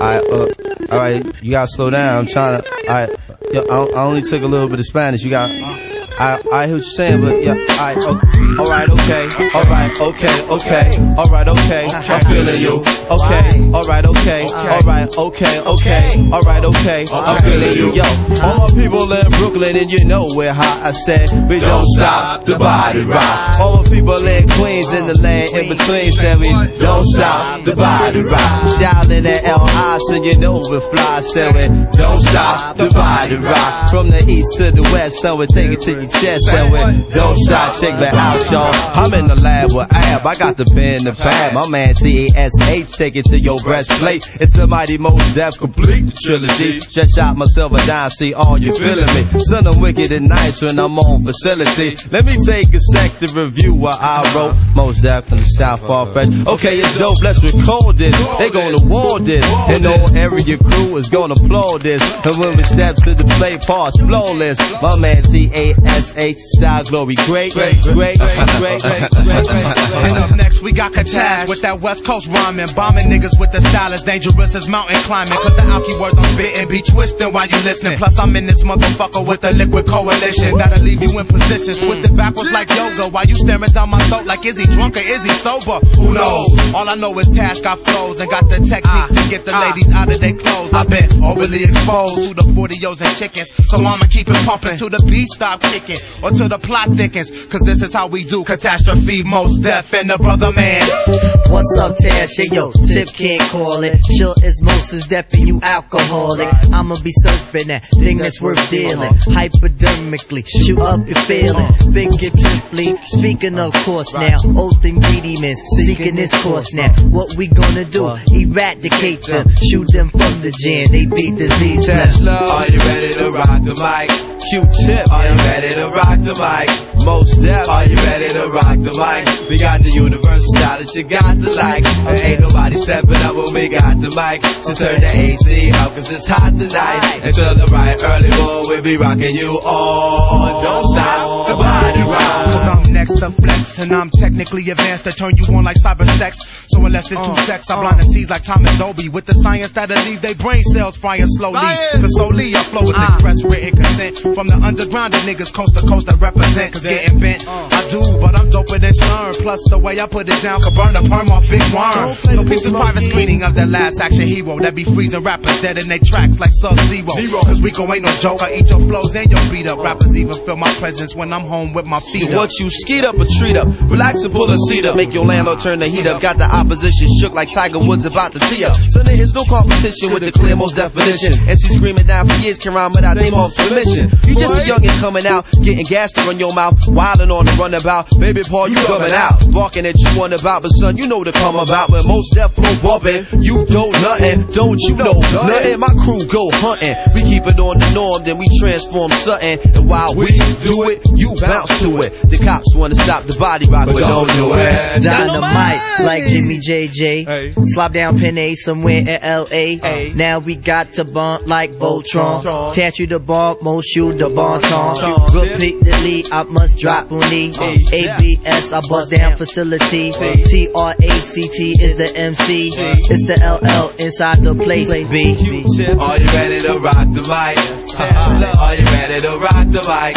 I, uh, all right, you gotta slow down. I'm trying to. I, I, I only took a little bit of Spanish. You got. I, I hear what you're saying, but yeah, I, oh, alright, okay, alright, okay, okay, alright, okay, I'm feeling you, okay, alright, okay, alright, okay, okay, alright, okay, I'm feeling you, yo, all my people in Brooklyn and you know we're hot, I said, we don't stop, the body rock, all my people in Queens in the land in between said we don't stop, the body rock, shouting at L.I. so you know we're fly, said we don't stop, the body rock, from the east to the west, so we take it to your chest, said we don't stop, check that out, y'all, I'm in the lab with Ab, I got the pen, the pad, my man T-A-S-H, take it to your breastplate, it's the mighty Mos Def complete trilogy, just shot myself a dime, see all you feeling me, son I'm wicked and nice when I'm on facility, let me take a sec to review what I wrote, Mos Def from the south, far fresh, okay it's dope, let's record this, they gonna war this, and all area crew is gonna applaud this, and when we step to the plate, parts flawless, my man T-A-S-H, style glory, great, great, great, great, great, great, great, And up next we got Katash with that West Coast rhyming, bombing niggas with the style as dangerous as mountain climbing. Cause the alky words I'm spitting be twisting while you listening. Plus I'm in this motherfucker with the liquid coalition. That'll leave you in positions mm. twisted backwards like yoga while you staring down my throat like is he drunk or is he sober? Who knows? All I know is Tash got flows and got the technique to ah. get the ah. ladies out of their clothes. I've been overly exposed to the 40s and chickens, so I'ma keep it pumping till the beat stop kicking or till the plot thickens. Cause this is how we do catastrophe, Mos Def and the brother man. What's up, Tash? Hey, yo, Tip can't call it. As most is deaf and you alcoholic. I'ma be surfing that thing that's worth dealing. Hypodermically, shoot up your feeling. Figuratively, speaking of course now. Oath ingredients, seeking this course now. What we gonna do? Eradicate them, shoot them from the gin. They beat disease. Tesla, are you ready to rock the mic? Q-tip, are you ready to rock the mic? Mos Def, are you ready to rock the mic? We got the universal style that you got to like. And ain't nobody stepping up when we got the mic. So turn the AC up cause it's hot tonight. Until the right early morning, we'll be rocking you all. Don't stop, the body rock. Cause I'm next to flex and I'm technically advanced to turn you on like cyber sex. So in less than two secs, I blind the T's like Thomas Dolby with the science that'll leave they brain cells frying slowly. Cause solely I flow with express written consent from the underground the niggas coast to coast that represent. Cause getting bent, I do, but I'm doper than Sherm. Plus the way I put it down could burn the perm off Big Worm. So peace is private screening of the last action hero that be freezing rappers dead in their tracks like Sub Zero. Cause we gon' ain't no joke. I eat your flows and your beat up. Rappers even feel my presence when I'm home with my feet up. What you skeet up or treat up, relax and pull a seat up, make your landlord turn the heat up. Got the opposition shook like Tiger Woods about to tee up. So there is no competition with the clear most definition. MC screaming down for years can rhyme without name off permission. You just a youngin' coming out, getting gas to run your mouth, wildin' on the runabout. Baby Paul, you coming out, barking at you one about, but son, you know the come about. When Mos Def flow bumpin', you don't nothing, don't you know nothing? My crew go hunting, we keep it on the norm, then we transform something. And while we do it, you bounce to it. The cops wanna stop the body rock, but don't do it. Dynamite, like Jimmy JJ. Hey. Slop down Pen A somewhere in LA. Hey. Now we got to bump like Voltron. Voltron. Catch you the bomb, most shoot the bon ton. Voltron. Repeatedly, I must drop on knee. Hey. ABS, I bust down facility. T-R-A-C-T is the MC. It's the LL inside the place. B. Q-tip, uh-huh. Are you ready to rock the mic? Are you ready to rock the mic?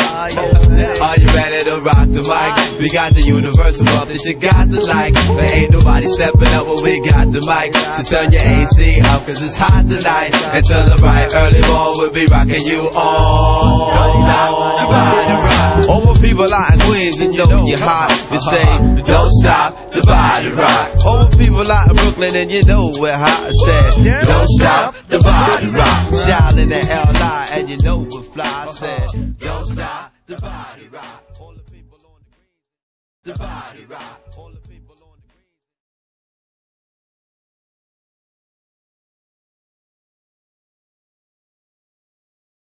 Are you ready to rock the mic? We got the universal bump that you got the like. But ain't nobody stepping up when we got the mic. So turn your AC up cause it's hot tonight. Until the bright early morning we'll be rocking you all. Don't stop, the body rock. All my people out in Queens, and you know you're hot. We say, don't stop, the body rock. All my people out in Brooklyn and you know we're hot. I said, don't stop, the body rock. Shouting at L.I. and you know we're fly. I said, don't stop, the body rock. The body rock.